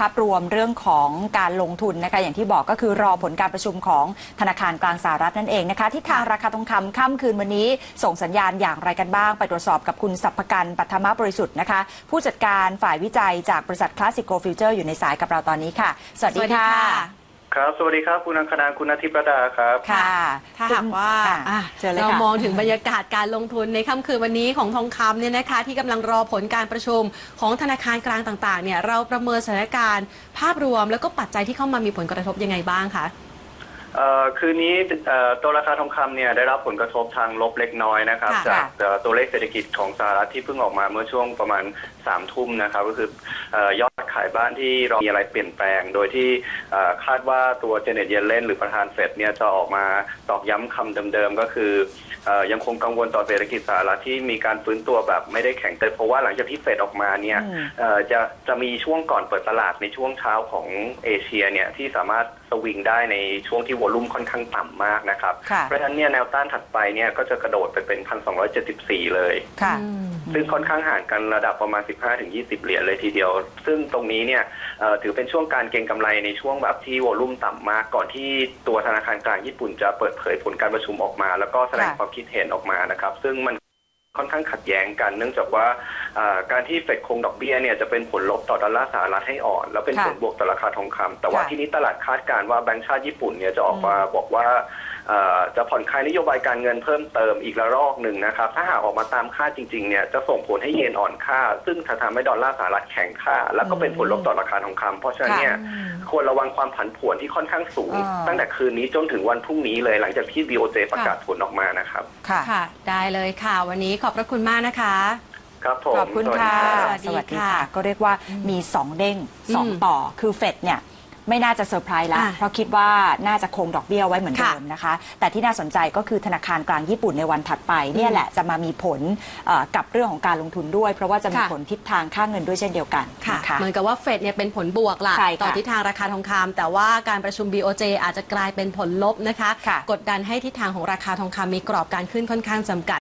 ภาพรวมเรื่องของการลงทุนนะคะอย่างที่บอกก็คือรอผลการประชุมของธนาคารกลางสหรัฐนั่นเองนะคะที่ทางราคาทองคำค่ำคืนวันนี้ ส่งสัญญาณอย่างไรกันบ้าง ไปตรวจสอบกับคุณสัพพกันปัทมบริสุทธิ์นะคะผู้จัดการฝ่ายวิจัยจากบริษัท Classic Gold Futures อยู่ในสายกับเราตอนนี้ค่ะ สวัสดีค่ะ ครับ สวัสดีครับ คุณอังคณาคุณอาทิตย์ประดาครับ ค่ะ ถ้าหากว่าค่ะอะเชิญเลยเราค่ะ มองถึงบรรยากาศการลงทุนในค่ำคืนวันนี้ของทองคำเนี่ยนะคะ ที่กำลังรอผลการประชุมของธนาคารกลางต่างๆเนี่ยเราประเมินสถานการณ์ ภาพรวมแล้วก็ปัจจัยที่เข้ามามีผลกระทบยังไงบ้างคะ เอ่อคืนนี้เอ่อตัวราคาทองคำเนี่ยได้รับผลกระทบทางลบเล็กน้อยนะครับ ค่ะ จากเอ่อตัวเลขเศรษฐกิจของสหรัฐที่เพิ่งออกมาเมื่อช่วงประมาณสามทุ่มนะครับ ก็คือเอ่อยอด ขายบ้านที่เรามีอะไรเปลี่ยนแปลง โดยที่เอ่อคาดว่าตัวเจเน็ตเยเลนหรือประธานเฟดเนี่ยจะออกมาตอกย้ำคำเดิมๆก็คือเอ่อยังคงกังวลต่อเศรษฐกิจสหรัฐที่มีการฟื้นตัวแบบไม่ได้แข็งเติบเพราะว่าหลังจากที่เฟดออกมาเนี่ยอืมเอ่อจะจะมีช่วงก่อนเปิดตลาดในช่วงเช้าของเอเชียเนี่ยที่สามารถสวิงได้ในช่วงที่วอลุ่มค่อนข้างต่ำมากนะครับค่ะเพราะฉะนั้นเนี่ยแนวต้านถัดไปเนี่ยก็จะกระโดดไปเป็น 1,274 เลยค่ะอืมซึ่งค่อนข้างห่างกันระดับประมาณ 15-20 เหรียญเลยทีเดียว ซึ่งตรงนี้เนี่ยเอ่อถือเป็นช่วงการเก็งกำไรในช่วงแบบที่วอลุ่มต่ำมาก ก่อนที่ตัวธนาคารกลางญี่ปุ่นจะเปิดเผยผลการประชุมออกมา แล้วก็แสดงค่ะความคิดเห็นออกมานะครับ ซึ่งมันค่อนข้างขัดแย้งกัน เนื่องจากว่าเอ่อการที่เฟดคงดอกเบี้ยเนี่ยจะเป็นผลลบต่อดอลลาร์สหรัฐให้อ่อน แล้วเป็นค่ะผลบวกต่อราคาทองคำแต่ว่าค่ะที่นี้ตลาดคาดการณ์ว่าแบงก์ชาติญี่ปุ่นเนี่ยจะออกมาบอกว่าเอ่อ จะผ่อนคลายนโยบายการเงินเพิ่มเติมอีกระลอกหนึ่งนะครับ ถ้าหากออกมาตามคาดจริงๆเนี่ยจะส่งผลให้เยนอ่อนค่า ซึ่งจะทำให้ดอลลาร์สหรัฐแข็งค่า แล้วก็เป็นผลลบต่อราคาทองคำเพราะฉะนั้นเนี่ยควรระวังความผันผวนที่ค่อนข้างสูงอ่าตั้งแต่คืนนี้จนถึงวันพรุ่งนี้เลยหลังจากที่ BOJ ประกาศผลออกมานะครับ ค่ะค่ะได้เลยค่ะ วันนี้ขอบพระคุณมากนะคะครับผมขอบคุณสวัสดีค่ะรับสวัสดีค่ะ ก็เรียกว่ามี 2 เด้งอืม2ต่อคือเฟดเนี่ย ไม่น่าจะเซอร์ไพรส์แล้วอะเพราะคิดว่าน่าจะคงดอกเบี้ยไว้เหมือนค่ะเดิมนะคะ แต่ที่น่าสนใจก็คือธนาคารกลางญี่ปุ่นในวันถัดไปเนี่ยแหละจะมามีผลเอ่อกับเรื่องของการลงทุนด้วย เพราะว่าจะมีค่ะผลทิศทางค่าเงินด้วยเช่นเดียวกันค่ะนะคะเหมือนกับว่าเฟดเนี่ยเป็นผลบวกล่ะใช่ค่ะต่อทิศทางราคาทองคำแต่ว่าการประชุม BOJ อาจจะกลายเป็นผลลบนะคะค่ะกดดันให้ทิศทางของราคาทองคำมีกรอบการขึ้นค่อนข้างจำกัด